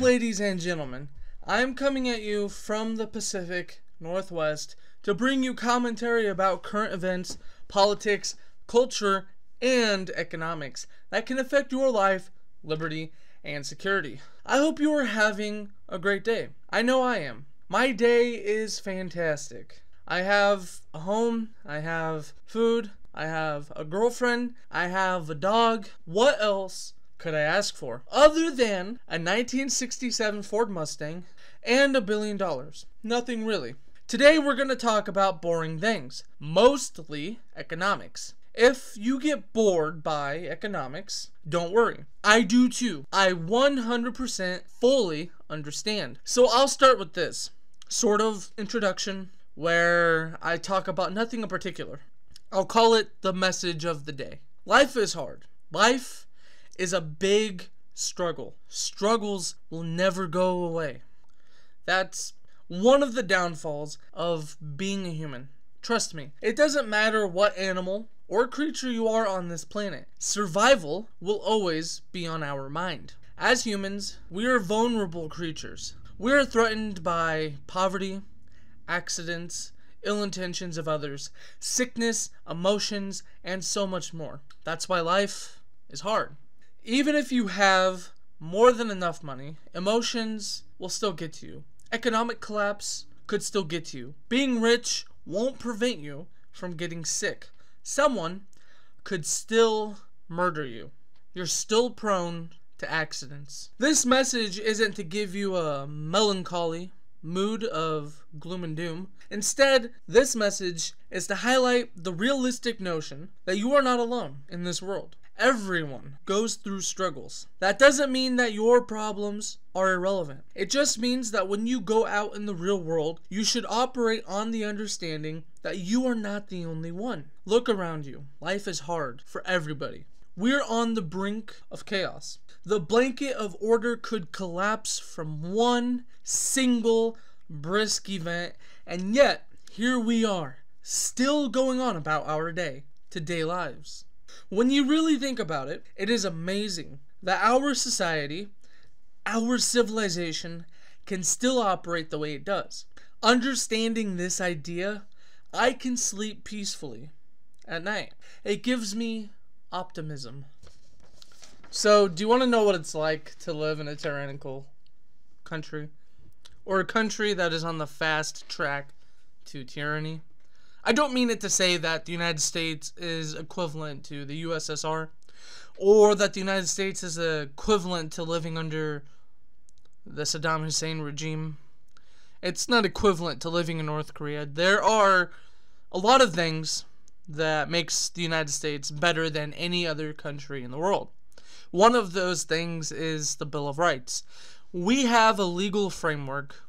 ladies and gentlemen, I'm coming at you from the Pacific Northwest to bring you commentary about current events, politics, culture, and economics that can affect your life, liberty, and security. I hope you are having a great day. I know I am. My day is fantastic. I have a home, I have food, I have a girlfriend, I have a dog. What else could I ask for? Other than a 1967 Ford Mustang and a billion dollars. Nothing really. Today we're going to talk about boring things, mostly economics. If you get bored by economics, don't worry. I do too. I 100% fully understand. So I'll start with this sort of introduction where I talk about nothing in particular. I'll call it the message of the day. Life is hard. Life is a big struggle. Struggles will never go away. That's one of the downfalls of being a human. Trust me, it doesn't matter what animal or creature you are on this planet, survival will always be on our mind. As humans, we are vulnerable creatures. We are threatened by poverty, accidents, ill intentions of others, sickness, emotions, and so much more. That's why life is hard. Even if you have more than enough money, emotions will still get to you. Economic collapse could still get to you. Being rich won't prevent you from getting sick. Someone could still murder you. You're still prone to accidents. This message isn't to give you a melancholy mood of gloom and doom. Instead, this message is to highlight the realistic notion that you are not alone in this world. Everyone goes through struggles. That doesn't mean that your problems are irrelevant. It just means that when you go out in the real world, you should operate on the understanding that you are not the only one. Look around you. Life is hard for everybody. We're on the brink of chaos. The blanket of order could collapse from one single brisk event, and yet here we are, still going on about our day to day lives. When you really think about it, it is amazing that our society, our civilization, can still operate the way it does. Understanding this idea, I can sleep peacefully at night. It gives me optimism. So, do you want to know what it's like to live in a tyrannical country? Or a country that is on the fast track to tyranny? I don't mean it to say that the United States is equivalent to the USSR or that the United States is equivalent to living under the Saddam Hussein regime. It's not equivalent to living in North Korea. There are a lot of things that makes the United States better than any other country in the world. One of those things is the Bill of Rights. We have a legal framework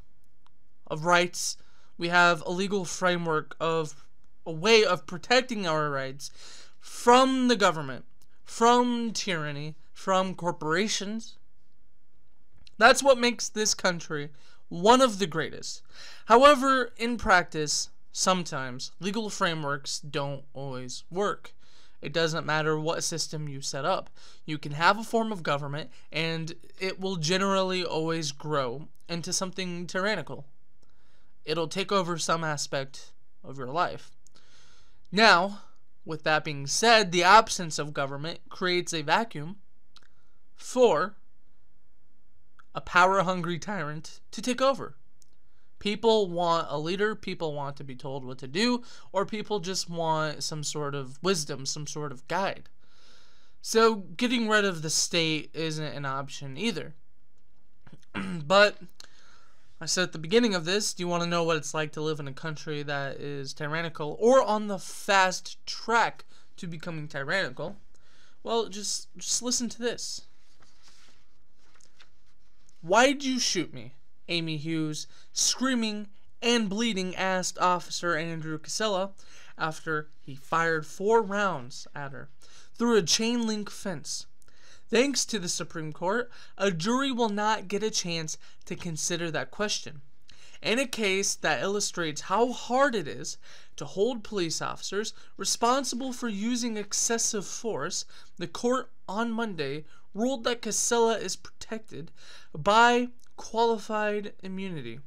of rights. We have a legal framework of a way of protecting our rights from the government, from tyranny, from corporations. That's what makes this country one of the greatest. However, in practice, sometimes legal frameworks don't always work. It doesn't matter what system you set up. You can have a form of government, and it will generally always grow into something tyrannical. It'll take over some aspect of your life. Now, with that being said, the absence of government creates a vacuum for a power hungry tyrant to take over. People want a leader, people want to be told what to do, or people just want some sort of wisdom, some sort of guide. So, getting rid of the state isn't an option either. but I said at the beginning of this, do you want to know what it's like to live in a country that is tyrannical or on the fast track to becoming tyrannical? Well, just just listen to this. Why'd you shoot me? Amy Hughes, screaming and bleeding, asked Officer Andrew Kisela after he fired four rounds at her through a chain link fence. Thanks to the Supreme Court, a jury will not get a chance to consider that question. In a case that illustrates how hard it is to hold police officers responsible for using excessive force, the court on Monday ruled that Kisela is protected by qualified immunity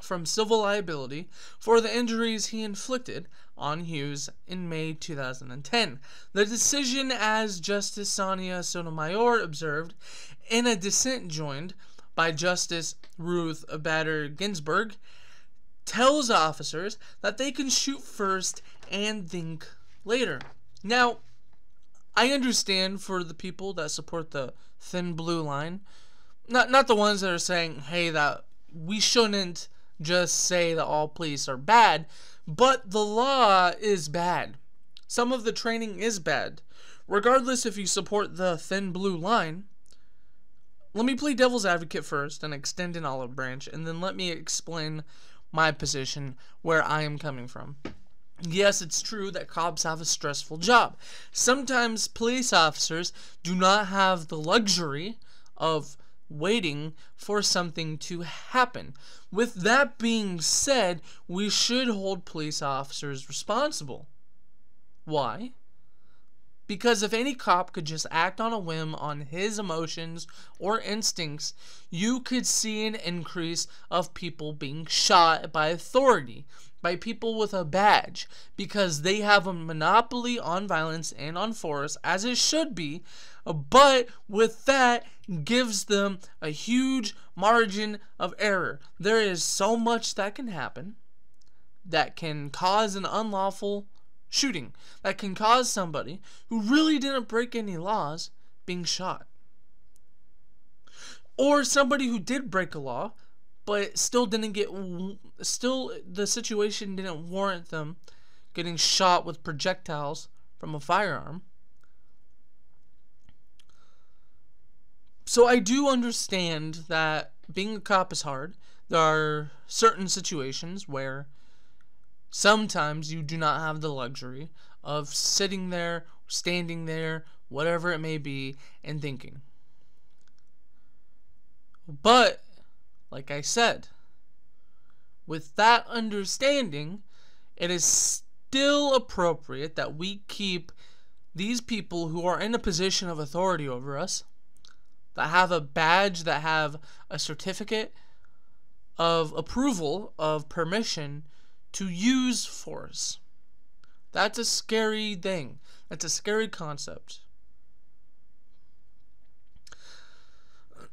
from civil liability for the injuries he inflicted on Hughes in May 2010. The decision, as Justice Sonia Sotomayor observed in a dissent joined by Justice Ruth Bader Ginsburg, tells officers that they can shoot first and think later. Now, I understand for the people that support the thin blue line, not not the ones that are saying, "Hey, that we shouldn't just say that all police are bad," but the law is bad. Some of the training is bad. Regardless if you support the thin blue line, let me play devil's advocate first and extend an olive branch, and then let me explain my position where I am coming from. Yes, it's true that cops have a stressful job. Sometimes police officers do not have the luxury of waiting for something to happen. With that being said, we should hold police officers responsible. Why? Because if any cop could just act on a whim on his emotions or instincts, you could see an increase of people being shot by authority, by people with a badge, because they have a monopoly on violence and on force, as it should be, but with that gives them a huge margin of error. There is so much that can happen that can cause an unlawful shooting that can cause somebody who really didn't break any laws being shot. Or somebody who did break a law but still didn't get still the situation didn't warrant them getting shot with projectiles from a firearm. So I do understand that being a cop is hard. There are certain situations where Sometimes you do not have the luxury of sitting there, standing there, whatever it may be, and thinking. But, like I said, with that understanding, it is still appropriate that we keep these people who are in a position of authority over us, that have a badge, that have a certificate of approval, of permission to use force. That's a scary thing. That's a scary concept.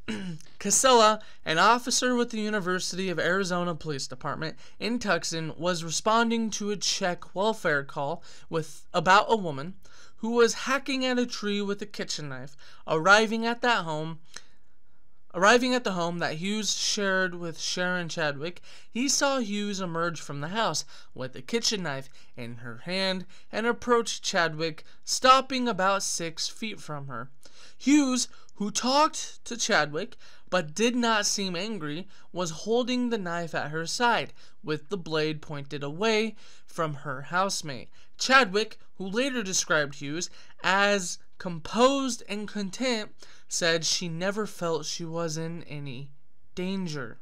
Kisela, an officer with the University of Arizona Police Department in Tucson, was responding to a check welfare call with about a woman who was hacking at a tree with a kitchen knife. Arriving at that home, Arriving at the home that Hughes shared with Sharon Chadwick, he saw Hughes emerge from the house with a kitchen knife in her hand and approach Chadwick, stopping about six feet from her. Hughes, who talked to Chadwick but did not seem angry, was holding the knife at her side, with the blade pointed away from her housemate. Chadwick, who later described Hughes as composed and content, said she never felt she was in any danger.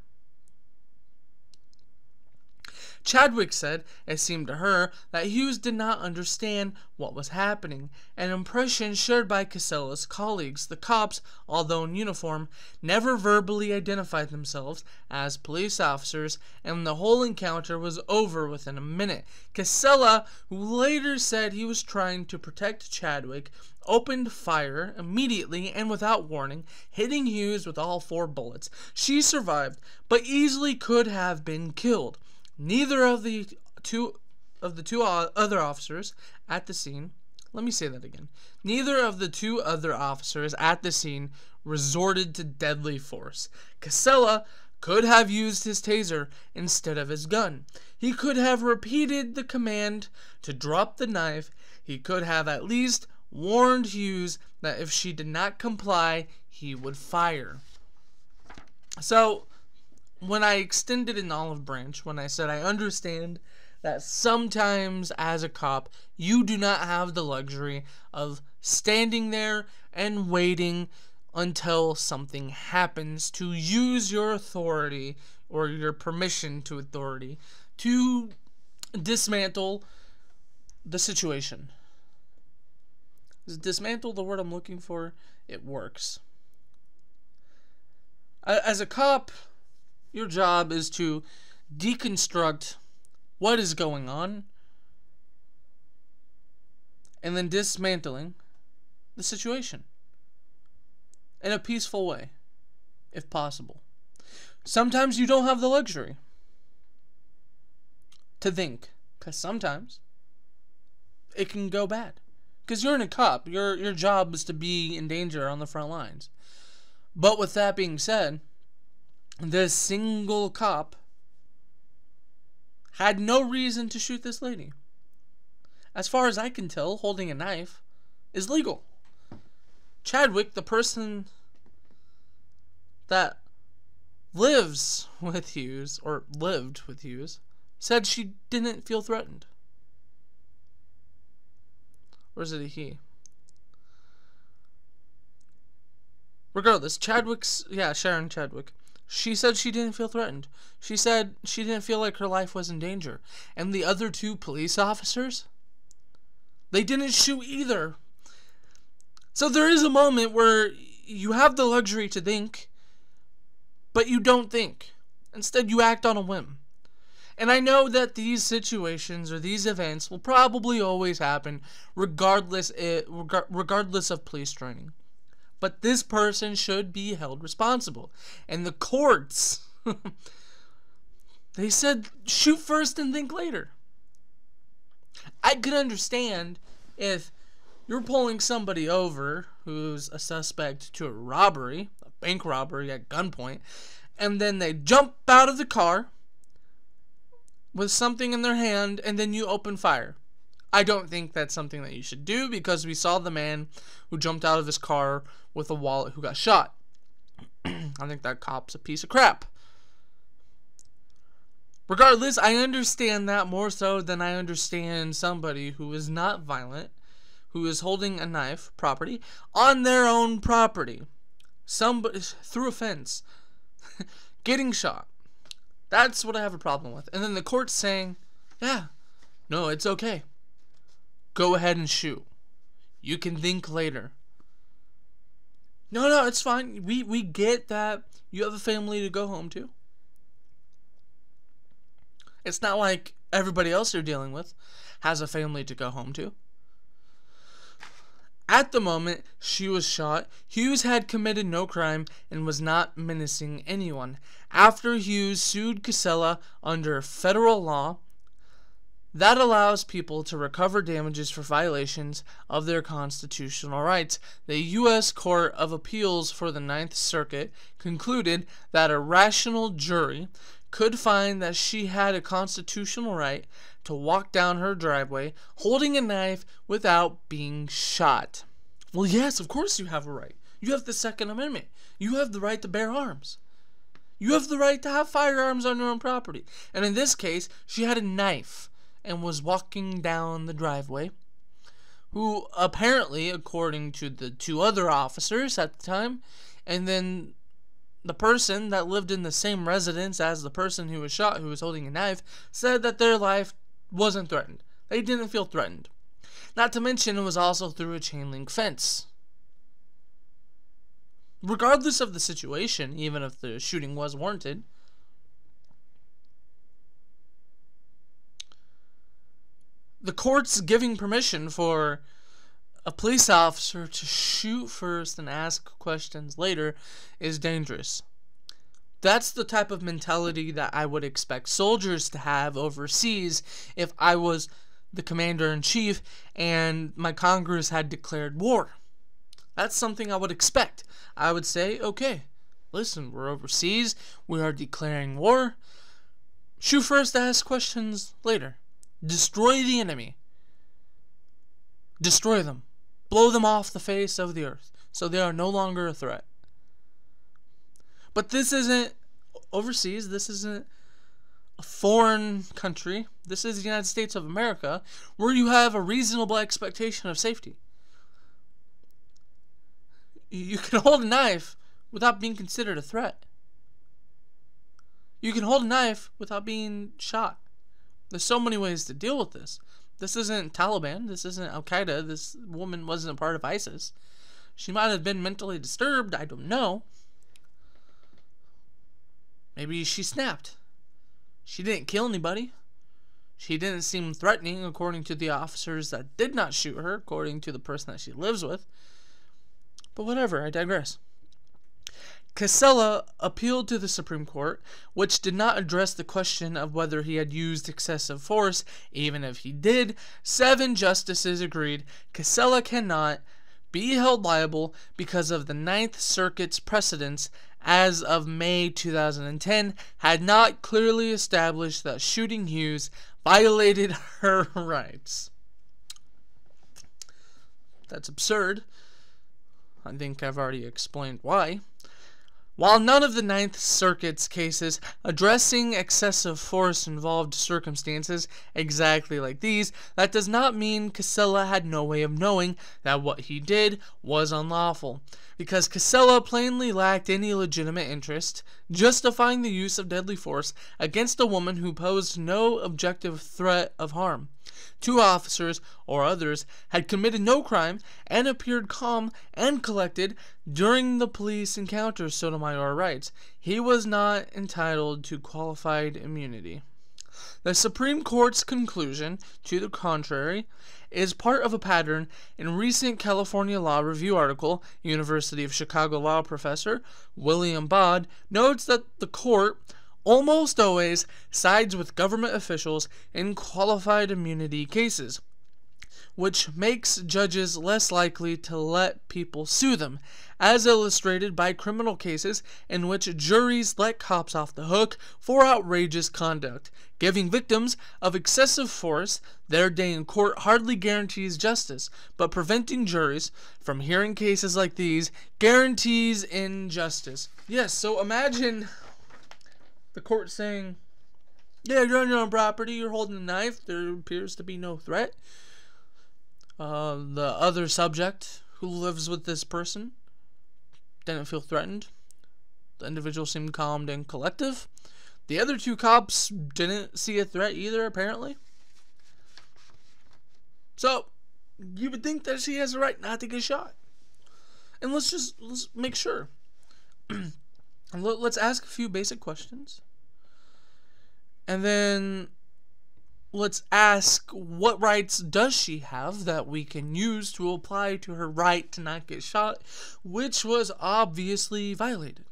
Chadwick said it seemed to her that Hughes did not understand what was happening, an impression shared by Kisela's colleagues. The cops, although in uniform, never verbally identified themselves as police officers, and the whole encounter was over within a minute. Kisela, who later said he was trying to protect Chadwick, opened fire immediately and without warning, hitting Hughes with all four bullets. She survived, but easily could have been killed. Neither of the two of the two other officers at the scene, let me say that again. Neither of the two other officers at the scene resorted to deadly force. Kisela could have used his taser instead of his gun. He could have repeated the command to drop the knife. He could have at least warned Hughes that if she did not comply, he would fire. So, when I extended an olive branch, when I said I understand that sometimes as a cop, you do not have the luxury of standing there and waiting until something happens to use your authority or your permission to authority to dismantle the situation. Is dismantle the word I'm looking for? It works. As a cop, your job is to deconstruct what is going on and then dismantling the situation in a peaceful way, if possible. Sometimes you don't have the luxury to think, because sometimes it can go bad. Because you're in a cop, your your job is to be in danger on the front lines. But with that being said, this single cop had no reason to shoot this lady. As far as I can tell, holding a knife is legal. Chadwick, the person that lives with Hughes, or lived with Hughes, said she didn't feel threatened. Or is it a he? Regardless, Chadwick's, yeah, Sharon Chadwick. She said she didn't feel threatened. She said she didn't feel like her life was in danger. And the other two police officers, they didn't shoot either. So there is a moment where you have the luxury to think, but you don't think. Instead, you act on a whim. And I know that these situations or these events will probably always happen regardless eh, it, regardless of police training. But this person should be held responsible. And the courts they said shoot first and think later. I could understand if you're pulling somebody over who's a suspect to a robbery, a bank robbery at gunpoint, and then they jump out of the car with something in their hand and then you open fire. I don't think that's something that you should do because we saw the man who jumped out of his car with a wallet who got shot. I think that cop's a piece of crap. Regardless, I understand that more so than I understand somebody who is not violent, who is holding a knife, property, on their own property. Somebody through a fence, getting shot. That's what I have a problem with. And then the court's saying, yeah, no, it's okay. Go ahead and shoot. You can think later. No, no, it's fine. We we get that you have a family to go home to. It's not like everybody else you're dealing with has a family to go home to. At the moment she was shot, Hughes had committed no crime and was not menacing anyone. After Hughes sued Kisela under federal law, that allows people to recover damages for violations of their constitutional rights. The U.S. Court of Appeals for the Ninth Circuit concluded that a rational jury could find that she had a constitutional right to walk down her driveway holding a knife without being shot. Well, yes, of course you have a right. You have the Second Amendment. You have the right to bear arms. You have the right to have firearms on your own property. And in this case, she had a knife and was walking down the driveway. Who apparently, according to the two other officers at the time, and then the person that lived in the same residence as the person who was shot, who was holding a knife, said that their life wasn't threatened. They didn't feel threatened. Not to mention, it was also through a chain link fence. Regardless of the situation, even if the shooting was warranted, the court's giving permission for a police officer to shoot first and ask questions later is dangerous. That's the type of mentality that I would expect soldiers to have overseas if I was the commander in chief and my Congress had declared war. That's something I would expect. I would say, okay, listen, we're overseas, we are declaring war. Shoot first, ask questions later. Destroy the enemy. Destroy them. Blow them off the face of the earth so they are no longer a threat. But this isn't overseas. This isn't a foreign country. This is the United States of America where you have a reasonable expectation of safety. You can hold a knife without being considered a threat. You can hold a knife without being shot. There's so many ways to deal with this. This isn't Taliban. This isn't Al Qaeda. This woman wasn't a part of ISIS. She might have been mentally disturbed. I don't know. Maybe she snapped. She didn't kill anybody. She didn't seem threatening, according to the officers that did not shoot her, according to the person that she lives with. But whatever, I digress. Kisela appealed to the Supreme Court, which did not address the question of whether he had used excessive force. Even if he did, seven justices agreed Kisela cannot be held liable because of the Ninth Circuit's precedents as of May 2010 had not clearly established that shooting Hughes violated her rights. That's absurd. I think I've already explained why. While none of the Ninth Circuit's cases addressing excessive force involved circumstances exactly like these, that does not mean Kisela had no way of knowing that what he did was unlawful, because Kisela plainly lacked any legitimate interest justifying the use of deadly force against a woman who posed no objective threat of harm. Two officers, or others, had committed no crime and appeared calm and collected during the police encounter, Sotomayor writes. He was not entitled to qualified immunity. The Supreme Court's conclusion, to the contrary, is part of a pattern in recent California Law Review article. University of Chicago law professor William Baude notes that the court almost always sides with government officials in qualified immunity cases, which makes judges less likely to let people sue them, as illustrated by criminal cases in which juries let cops off the hook for outrageous conduct. Giving victims of excessive force their day in court hardly guarantees justice, but preventing juries from hearing cases like these guarantees injustice. Yes, so imagine the court saying, Yeah, you're on your own property, you're holding a knife, there appears to be no threat. Uh, the other subject who lives with this person didn't feel threatened. The individual seemed calm and collective. The other two cops didn't see a threat either, apparently. So, you would think that she has a right not to get shot. And let's just let's make sure. let's ask a few basic questions. And then let's ask what rights does she have that we can use to apply to her right to not get shot, which was obviously violated.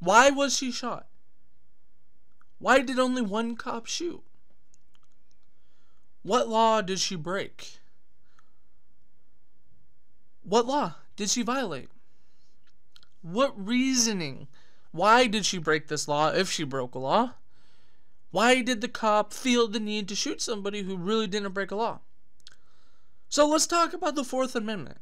Why was she shot? Why did only one cop shoot? What law did she break? What law did she violate? What reasoning? Why did she break this law if she broke a law? Why did the cop feel the need to shoot somebody who really didn't break a law? So let's talk about the Fourth Amendment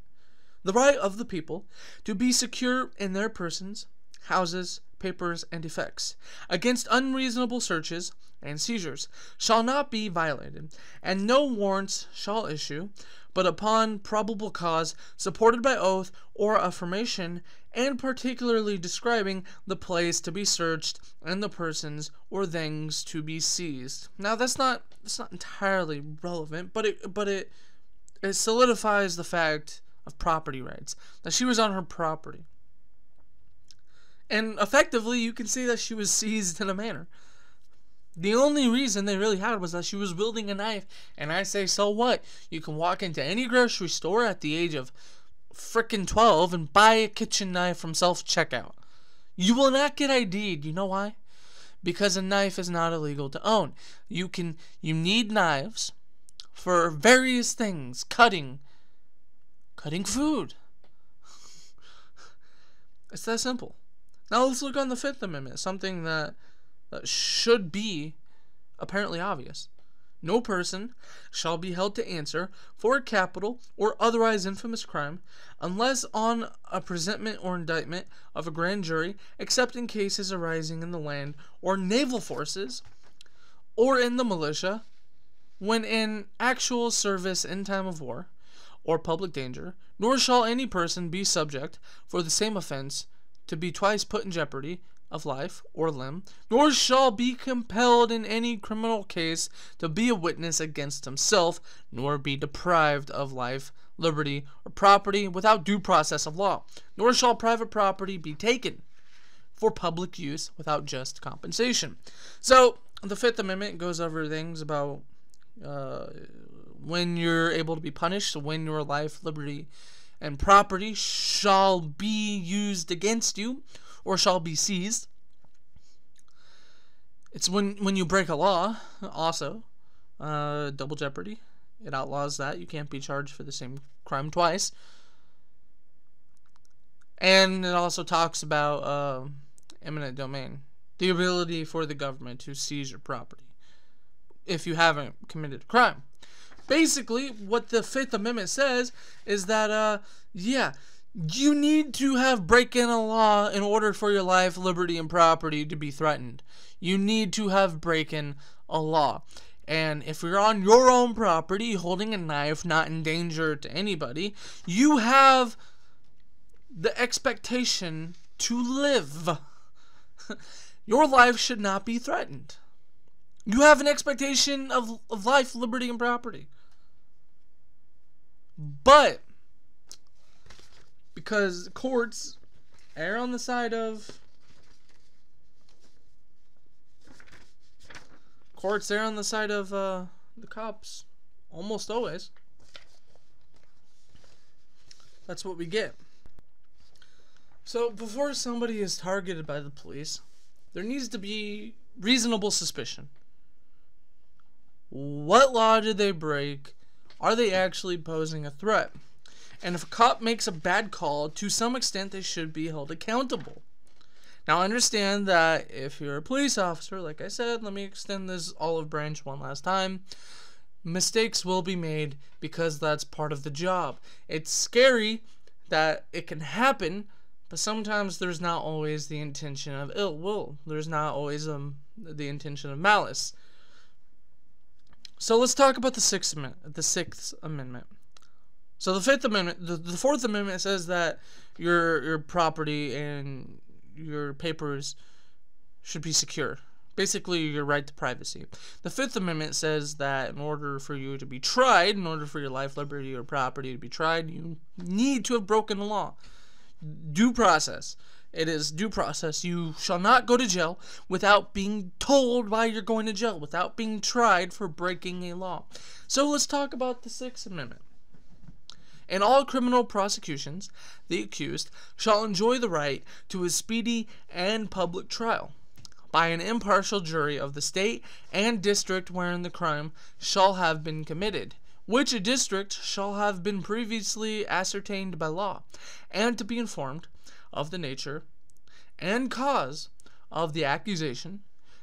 the right of the people to be secure in their persons, houses, papers, and effects against unreasonable searches and seizures shall not be violated, and no warrants shall issue but upon probable cause, supported by oath or affirmation, and particularly describing the place to be searched and the persons or things to be seized. Now that's not that's not entirely relevant, but it but it it solidifies the fact of property rights that she was on her property. And effectively, you can see that she was seized in a manner. The only reason they really had was that she was wielding a knife. And I say, so what? You can walk into any grocery store at the age of frickin' 12 and buy a kitchen knife from self checkout. You will not get ID'd. You know why? Because a knife is not illegal to own. You can you need knives for various things, cutting cutting food. it's that simple. Now let's look on the Fifth Amendment, something that Uh, should be apparently obvious. No person shall be held to answer for a capital or otherwise infamous crime unless on a presentment or indictment of a grand jury, except in cases arising in the land or naval forces or in the militia, when in actual service in time of war or public danger, nor shall any person be subject for the same offense to be twice put in jeopardy of life or limb, nor shall be compelled in any criminal case to be a witness against himself, nor be deprived of life, liberty, or property without due process of law, nor shall private property be taken for public use without just compensation. So, the Fifth Amendment goes over things about uh, when you're able to be punished, when your life, liberty, and property shall be used against you or shall be seized. It's when when you break a law, also, uh, double jeopardy. It outlaws that you can't be charged for the same crime twice. And it also talks about uh, eminent domain, the ability for the government to seize your property if you haven't committed a crime. Basically, what the Fifth Amendment says is that, uh, yeah, you need to have break in a law in order for your life, liberty, and property to be threatened. You need to have break in a law. And if you're on your own property holding a knife, not in danger to anybody, you have the expectation to live. your life should not be threatened. You have an expectation of, of life, liberty, and property. But because courts err on the side of courts err on the side of uh, the cops almost always. That's what we get. So before somebody is targeted by the police, there needs to be reasonable suspicion. What law did they break? Are they actually posing a threat? And if a cop makes a bad call, to some extent they should be held accountable. Now, understand that if you're a police officer, like I said, let me extend this olive branch one last time. Mistakes will be made because that's part of the job. It's scary that it can happen, but sometimes there's not always the intention of ill will. There's not always um, the intention of malice. So let's talk about the Sixth. The Sixth Amendment. So the Fifth Amendment, the, the Fourth Amendment says that your your property and your papers should be secure. Basically, your right to privacy. The Fifth Amendment says that in order for you to be tried, in order for your life, liberty, or property to be tried, you need to have broken the law. Due process. It is due process. You shall not go to jail without being told why you're going to jail, without being tried for breaking a law. So let's talk about the Sixth Amendment. In all criminal prosecutions, the accused shall enjoy the right to a speedy and public trial by an impartial jury of the state and district wherein the crime shall have been committed, which a district shall have been previously ascertained by law, and to be informed of the nature and cause of the accusation,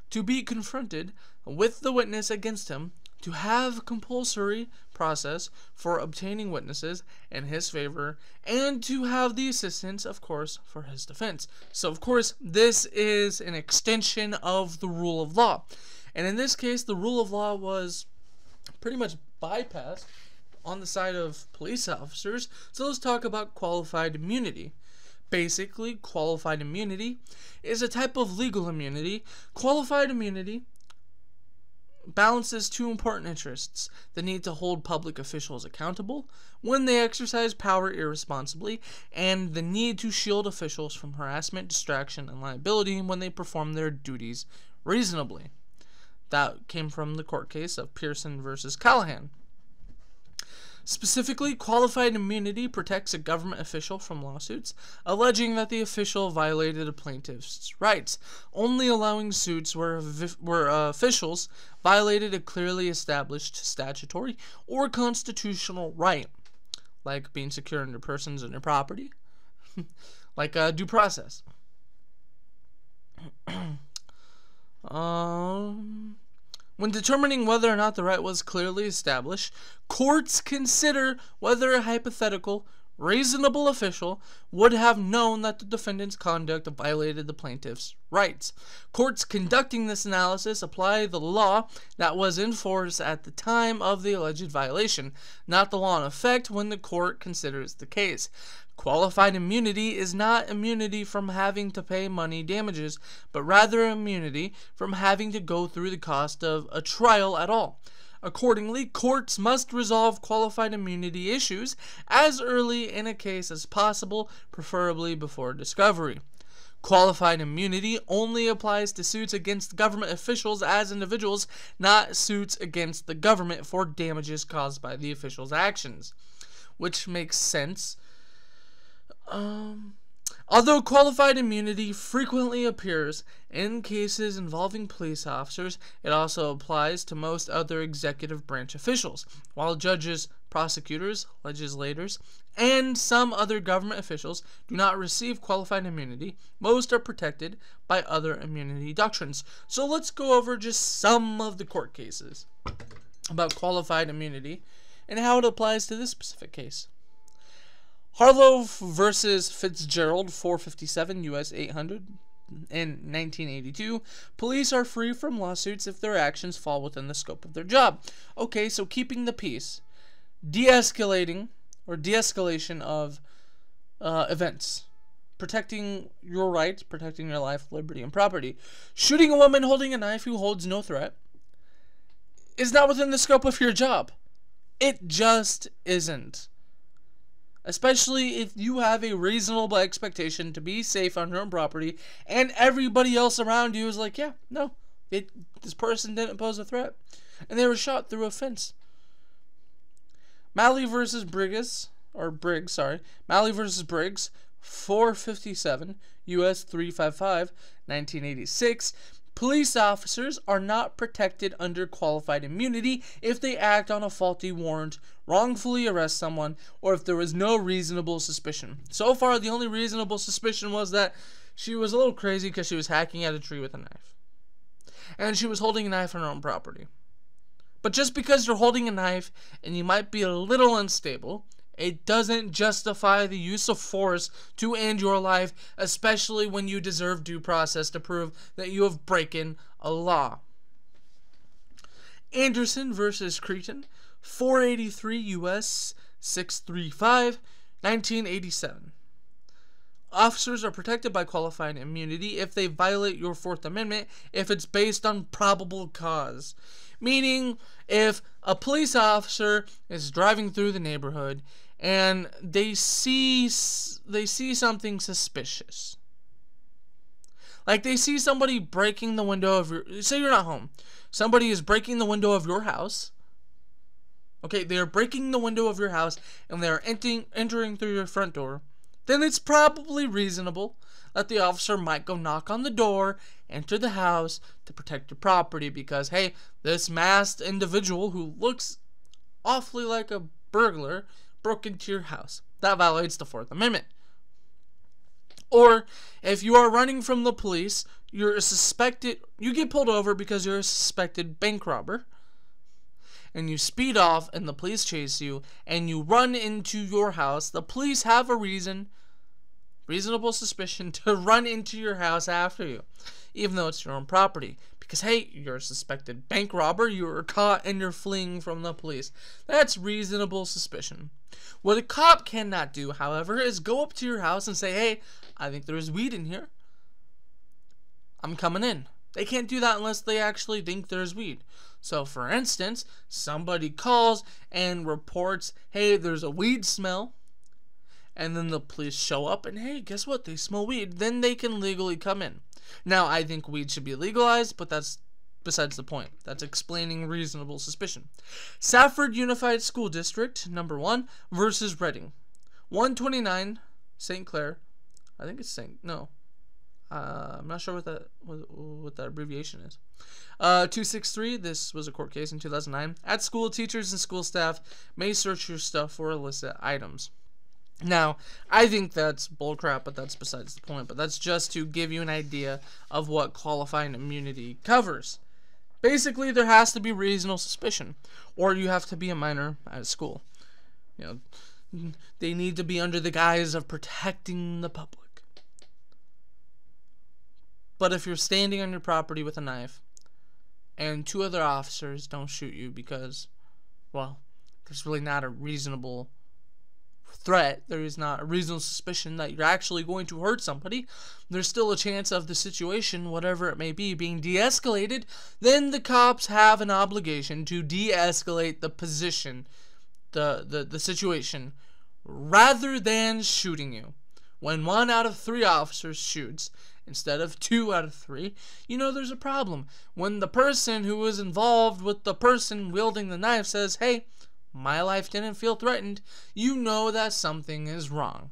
to be confronted with the witness against him, to have compulsory process for obtaining witnesses in his favor, and to have the assistance, of course, for his defense. So, of course, this is an extension of the rule of law. And in this case, the rule of law was pretty much bypassed on the side of police officers. So let's talk about qualified immunity. Basically, qualified immunity is a type of legal immunity. Qualified immunity balances two important interests the need to hold public officials accountable when they exercise power irresponsibly, and the need to shield officials from harassment, distraction, and liability when they perform their duties reasonably. That came from the court case of Pearson versus Callahan. Specifically, qualified immunity protects a government official from lawsuits alleging that the official violated a plaintiff's rights, only allowing suits where, where uh, officials violated a clearly established statutory or constitutional right, like being secure in their persons and their property, like uh, due process. um, when determining whether or not the right was clearly established, courts consider whether a hypothetical reasonable official would have known that the defendant's conduct violated the plaintiff's rights. Courts conducting this analysis apply the law that was in force at the time of the alleged violation, not the law in effect when the court considers the case. Qualified immunity is not immunity from having to pay money damages, but rather immunity from having to go through the cost of a trial at all. Accordingly, courts must resolve qualified immunity issues as early in a case as possible, preferably before discovery. Qualified immunity only applies to suits against government officials as individuals, not suits against the government for damages caused by the official's actions. Which makes sense. Um, Although qualified immunity frequently appears in cases involving police officers, it also applies to most other executive branch officials, while judges, prosecutors, legislators, and some other government officials do not receive qualified immunity. Most are protected by other immunity doctrines. So let's go over just some of the court cases about qualified immunity and how it applies to this specific case. Harlow versus Fitzgerald, 457 U.S. 800 in 1982. Police are free from lawsuits if their actions fall within the scope of their job. Okay, so keeping the peace, de escalating or de escalation of uh, events, protecting your rights, protecting your life, liberty, and property. Shooting a woman holding a knife who holds no threat is not within the scope of your job. It just isn't especially if you have a reasonable expectation to be safe on your own property and everybody else around you is like yeah no it, this person didn't pose a threat. And they were shot through a fence. Malley versus Briggs or Briggs sorry. Malley versus Briggs 457 US 355 1986 Police officers are not protected under qualified immunity if they act on a faulty warrant, wrongfully arrest someone, or if there was no reasonable suspicion. So far, the only reasonable suspicion was that she was a little crazy because she was hacking at a tree with a knife. And she was holding a knife on her own property. But just because you're holding a knife and you might be a little unstable, it doesn't justify the use of force to end your life, especially when you deserve due process to prove that you have broken a law. Anderson versus Creighton, 483 U.S. 635, 1987. Officers are protected by qualified immunity if they violate your Fourth Amendment if it's based on probable cause. Meaning, if a police officer is driving through the neighborhood and they see they see something suspicious. Like they see somebody breaking the window of your say you're not home. Somebody is breaking the window of your house. Okay, they are breaking the window of your house and they are entering entering through your front door. Then it's probably reasonable that the officer might go knock on the door, enter the house to protect your property because hey, this masked individual who looks awfully like a burglar broke into your house. That violates the Fourth Amendment. Or if you are running from the police, you're a suspected, you get pulled over because you're a suspected bank robber, and you speed off and the police chase you, and you run into your house, the police have a reason, reasonable suspicion, to run into your house after you, even though it's your own property. Because, hey, you're a suspected bank robber, you were caught, and you're fleeing from the police. That's reasonable suspicion. What a cop cannot do, however, is go up to your house and say, hey, I think there's weed in here. I'm coming in. They can't do that unless they actually think there's weed. So, for instance, somebody calls and reports, hey, there's a weed smell. And then the police show up and, hey, guess what? They smell weed. Then they can legally come in. Now, I think weed should be legalized, but that's besides the point. That's explaining reasonable suspicion. Safford Unified School District, number one, versus Redding. 129, St. Clair. I think it's St. No. Uh, I'm not sure what that what, what that abbreviation is. Uh, 263. This was a court case in 2009. At school, teachers and school staff may search your stuff for illicit items. Now, I think that's bullcrap, but that's besides the point. But that's just to give you an idea of what qualifying immunity covers. Basically, there has to be reasonable suspicion, or you have to be a minor at school. You know, they need to be under the guise of protecting the public. But if you're standing on your property with a knife and two other officers don't shoot you because, well, there's really not a reasonable threat, there is not a reasonable suspicion that you're actually going to hurt somebody, there's still a chance of the situation, whatever it may be, being de escalated, then the cops have an obligation to de escalate the position, the, the, the situation, rather than shooting you. When one out of three officers shoots, instead of two out of three, you know there's a problem. When the person who was involved with the person wielding the knife says, hey, my life didn't feel threatened, you know that something is wrong.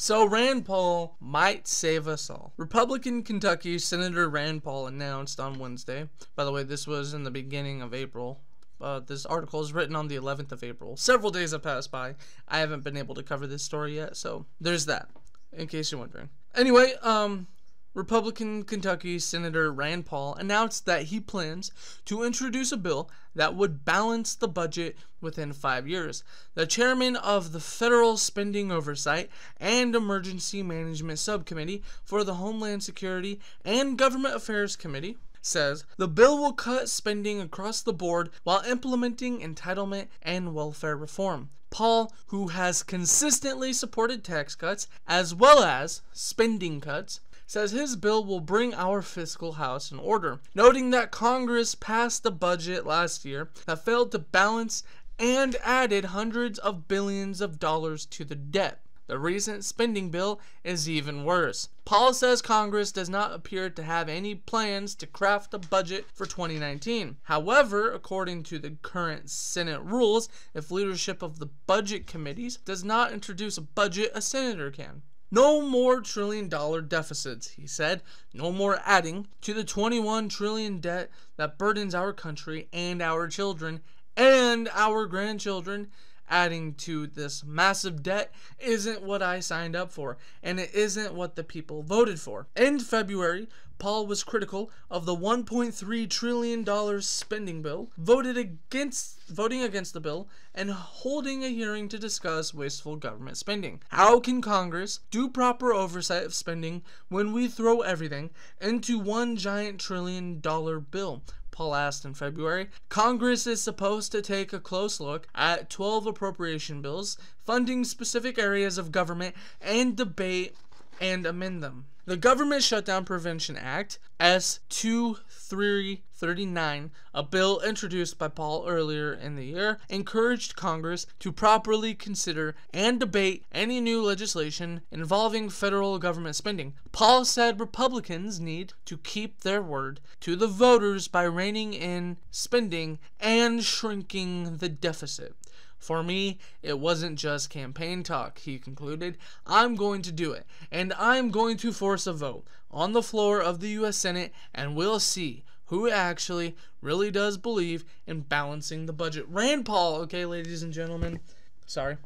So Rand Paul might save us all. Republican Kentucky Senator Rand Paul announced on Wednesday, by the way, this was in the beginning of April. Uh, this article is written on the 11th of April. Several days have passed by. I haven't been able to cover this story yet, so there's that, in case you're wondering. Anyway, um, Republican Kentucky Senator Rand Paul announced that he plans to introduce a bill that would balance the budget within five years. The chairman of the Federal Spending Oversight and Emergency Management Subcommittee for the Homeland Security and Government Affairs Committee says the bill will cut spending across the board while implementing entitlement and welfare reform. Paul, who has consistently supported tax cuts as well as spending cuts, says his bill will bring our fiscal house in order, noting that Congress passed a budget last year that failed to balance and added hundreds of billions of dollars to the debt. The recent spending bill is even worse. Paul says Congress does not appear to have any plans to craft a budget for 2019. However, according to the current Senate rules, if leadership of the budget committees does not introduce a budget, a senator can. No more trillion dollar deficits, he said. No more adding to the 21 trillion debt that burdens our country and our children and our grandchildren. Adding to this massive debt isn't what I signed up for, and it isn't what the people voted for. In February, Paul was critical of the 1.3 trillion dollars spending bill, voted against voting against the bill and holding a hearing to discuss wasteful government spending. How can Congress do proper oversight of spending when we throw everything into one giant trillion dollar bill? Paul asked in February. Congress is supposed to take a close look at 12 appropriation bills, funding specific areas of government, and debate and amend them. The Government Shutdown Prevention Act, S 2339, a bill introduced by Paul earlier in the year, encouraged Congress to properly consider and debate any new legislation involving federal government spending. Paul said Republicans need to keep their word to the voters by reining in spending and shrinking the deficit. For me, it wasn't just campaign talk, he concluded. I'm going to do it, and I'm going to force a vote on the floor of the U.S. Senate, and we'll see who actually really does believe in balancing the budget. Rand Paul, okay, ladies and gentlemen, sorry,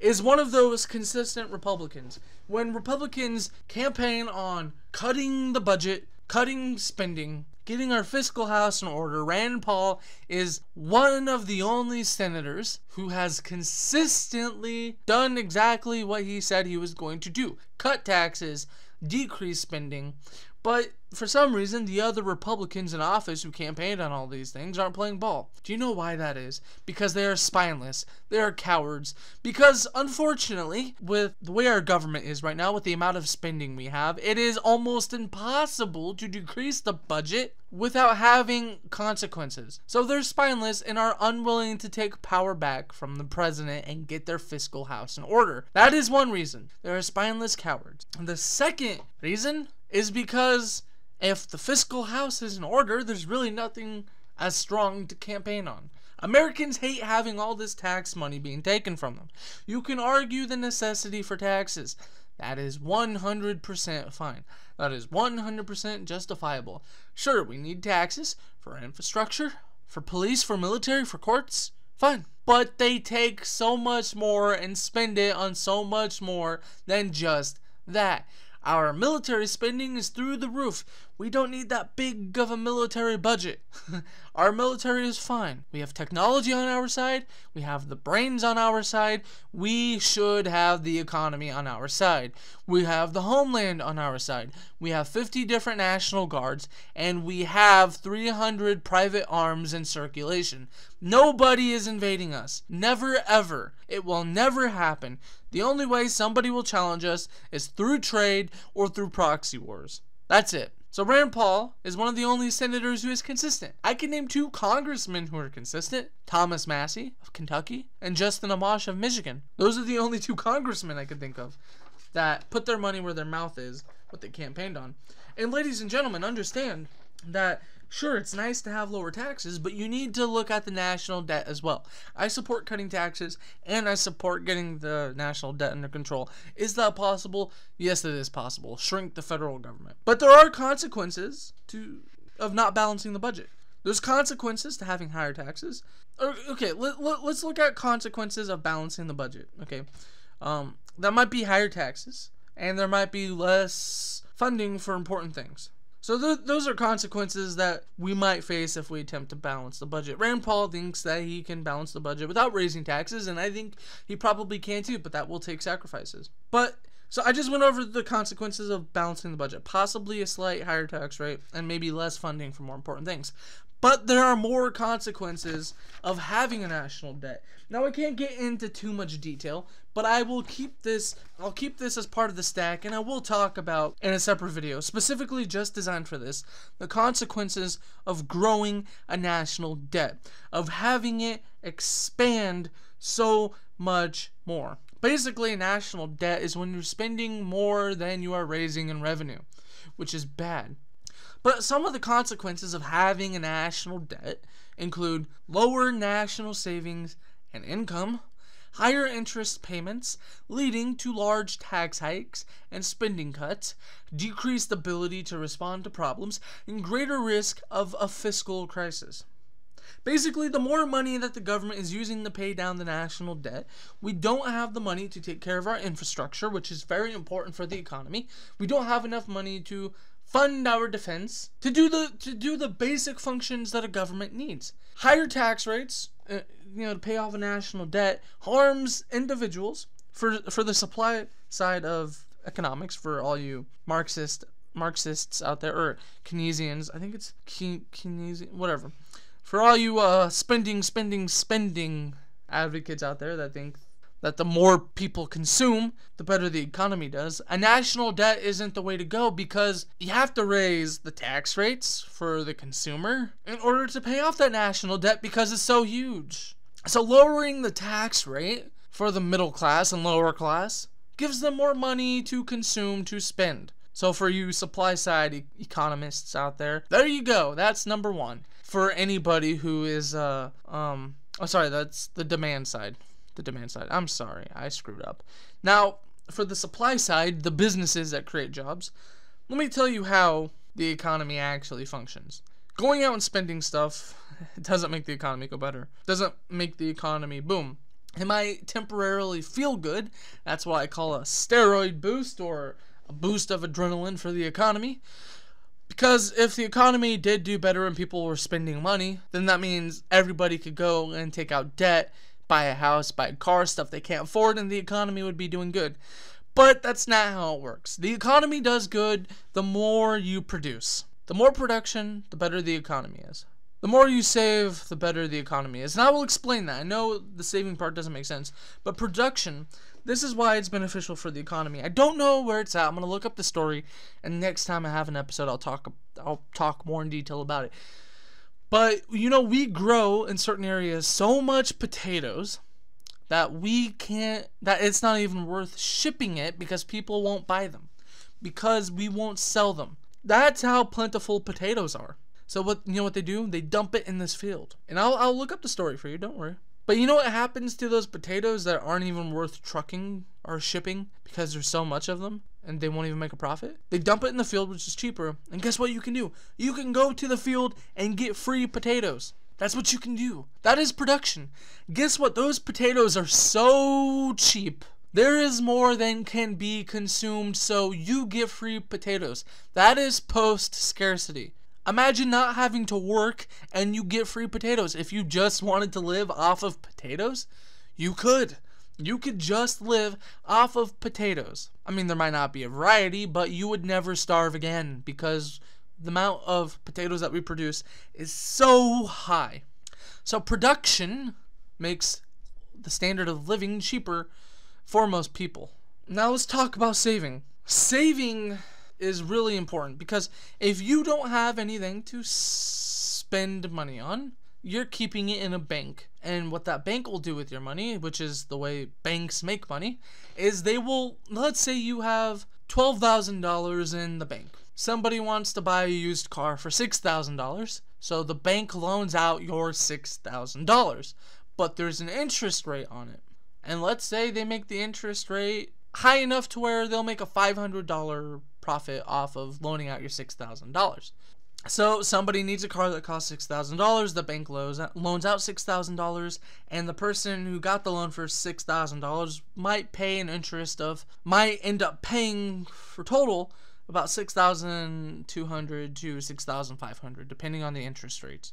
is one of those consistent Republicans. When Republicans campaign on cutting the budget, cutting spending, getting our fiscal house in order, Rand Paul is one of the only senators who has consistently done exactly what he said he was going to do. Cut taxes, decrease spending, but for some reason, the other Republicans in office who campaigned on all these things aren't playing ball. Do you know why that is? Because they are spineless. They are cowards. Because, unfortunately, with the way our government is right now, with the amount of spending we have, it is almost impossible to decrease the budget without having consequences. So they're spineless and are unwilling to take power back from the president and get their fiscal house in order. That is one reason. They're spineless cowards. And the second reason is because if the fiscal house is in order, there's really nothing as strong to campaign on. Americans hate having all this tax money being taken from them. You can argue the necessity for taxes. That is 100% fine. That is 100% justifiable. Sure, we need taxes for infrastructure, for police, for military, for courts. Fine. But they take so much more and spend it on so much more than just that. Our military spending is through the roof. We don't need that big of a military budget. our military is fine. We have technology on our side. We have the brains on our side. We should have the economy on our side. We have the homeland on our side. We have 50 different National Guards. And we have 300 private arms in circulation. Nobody is invading us. Never ever. It will never happen. The only way somebody will challenge us is through trade or through proxy wars. That's it. So Rand Paul is one of the only senators who is consistent. I can name two congressmen who are consistent. Thomas Massie of Kentucky and Justin Amash of Michigan. Those are the only two congressmen I could think of that put their money where their mouth is, what they campaigned on. And ladies and gentlemen, understand that Sure, it's nice to have lower taxes, but you need to look at the national debt as well. I support cutting taxes and I support getting the national debt under control. Is that possible? Yes, it is possible. Shrink the federal government. But there are consequences to of not balancing the budget. There's consequences to having higher taxes. Okay, let, let, let's look at consequences of balancing the budget. Okay, um, that might be higher taxes, and there might be less funding for important things. So th- those are consequences that we might face if we attempt to balance the budget. Rand Paul thinks that he can balance the budget without raising taxes, and I think he probably can too, but that will take sacrifices. But so I just went over the consequences of balancing the budget. Possibly a slight higher tax rate and maybe less funding for more important things. But there are more consequences of having a national debt. Now I can't get into too much detail, but I will keep this I'll keep this as part of the stack and I will talk about in a separate video, specifically just designed for this, the consequences of growing a national debt, of having it expand so much more. Basically, national debt is when you're spending more than you are raising in revenue, which is bad. But some of the consequences of having a national debt include lower national savings and income, higher interest payments, leading to large tax hikes and spending cuts, decreased ability to respond to problems, and greater risk of a fiscal crisis. Basically, the more money that the government is using to pay down the national debt, we don't have the money to take care of our infrastructure, which is very important for the economy. We don't have enough money to fund our defense, to do the to do the basic functions that a government needs. Higher tax rates, uh, you know, to pay off a national debt harms individuals for for the supply side of economics for all you Marxist Marxists out there or Keynesians. I think it's Keynesian, whatever. For all you uh, spending, spending, spending advocates out there that think that the more people consume, the better the economy does. A national debt isn't the way to go because you have to raise the tax rates for the consumer in order to pay off that national debt because it's so huge. So lowering the tax rate for the middle class and lower class gives them more money to consume to spend. So for you supply side e- economists out there, there you go. That's number 1 for anybody who is uh um oh sorry, that's the demand side the demand side. I'm sorry, I screwed up. Now, for the supply side, the businesses that create jobs, let me tell you how the economy actually functions. Going out and spending stuff doesn't make the economy go better. Doesn't make the economy boom. It might temporarily feel good. That's why I call a steroid boost or a boost of adrenaline for the economy. Because if the economy did do better and people were spending money, then that means everybody could go and take out debt buy a house, buy a car, stuff they can't afford, and the economy would be doing good. But that's not how it works. The economy does good the more you produce. The more production, the better the economy is. The more you save, the better the economy is. And I will explain that. I know the saving part doesn't make sense, but production, this is why it's beneficial for the economy. I don't know where it's at. I'm going to look up the story and next time I have an episode I'll talk I'll talk more in detail about it. But you know, we grow in certain areas so much potatoes that we can't that it's not even worth shipping it because people won't buy them because we won't sell them. That's how plentiful potatoes are. So what you know what they do? They dump it in this field. And I'll I'll look up the story for you, don't worry. But you know what happens to those potatoes that aren't even worth trucking or shipping because there's so much of them? And they won't even make a profit. They dump it in the field, which is cheaper. And guess what you can do? You can go to the field and get free potatoes. That's what you can do. That is production. Guess what? Those potatoes are so cheap There is more than can be consumed, so you get free potatoes. That is post scarcity. Imagine not having to work and you get free potatoes. If you just wanted to live off of potatoes, you could. You could just live off of potatoes. I mean, there might not be a variety, but you would never starve again because the amount of potatoes that we produce is so high. So, production makes the standard of living cheaper for most people. Now, let's talk about saving. Saving is really important because if you don't have anything to spend money on, you're keeping it in a bank. And what that bank will do with your money, which is the way banks make money, is they will, let's say you have $12,000 in the bank. Somebody wants to buy a used car for $6,000, so the bank loans out your $6,000, but there's an interest rate on it. And let's say they make the interest rate high enough to where they'll make a $500 profit off of loaning out your $6,000. So somebody needs a car that costs six thousand dollars. The bank loans loans out six thousand dollars, and the person who got the loan for six thousand dollars might pay an interest of might end up paying for total about six thousand two hundred to six thousand five hundred, depending on the interest rates.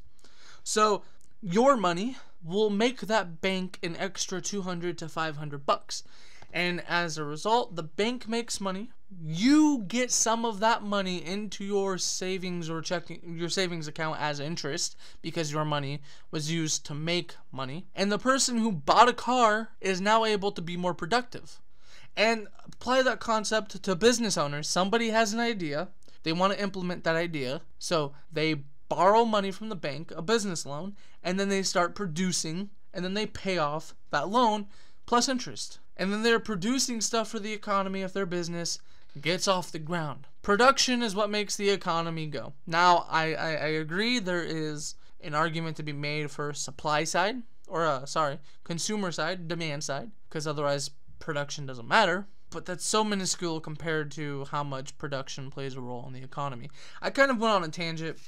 So your money will make that bank an extra two hundred to five hundred bucks, and as a result, the bank makes money you get some of that money into your savings or checking your savings account as interest because your money was used to make money. And the person who bought a car is now able to be more productive. And apply that concept to business owners. Somebody has an idea. They want to implement that idea. So they borrow money from the bank a business loan and then they start producing and then they pay off that loan plus interest. And then they're producing stuff for the economy of their business gets off the ground. Production is what makes the economy go. Now, I, I, I agree there is an argument to be made for supply side, or uh, sorry, consumer side, demand side, because otherwise production doesn't matter. But that's so minuscule compared to how much production plays a role in the economy. I kind of went on a tangent,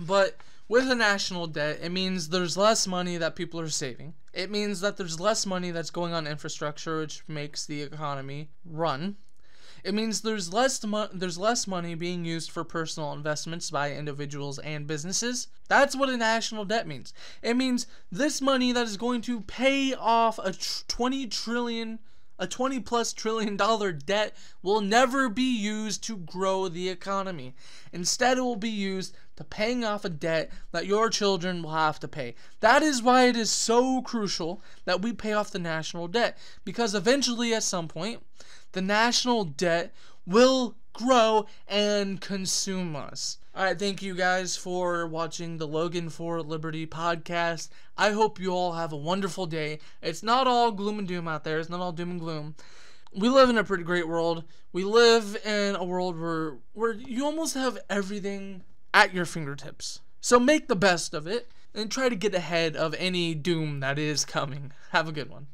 but with a national debt, it means there's less money that people are saving. It means that there's less money that's going on infrastructure, which makes the economy run. It means there's less there's less money being used for personal investments by individuals and businesses. That's what a national debt means. It means this money that is going to pay off a tr- 20 trillion a 20 plus trillion dollar debt will never be used to grow the economy. Instead, it will be used to paying off a debt that your children will have to pay. That is why it is so crucial that we pay off the national debt because eventually, at some point, the national debt will grow and consume us. All right, thank you guys for watching the Logan for Liberty podcast. I hope you all have a wonderful day. It's not all gloom and doom out there, it's not all doom and gloom. We live in a pretty great world. We live in a world where where you almost have everything at your fingertips. So make the best of it and try to get ahead of any doom that is coming. Have a good one.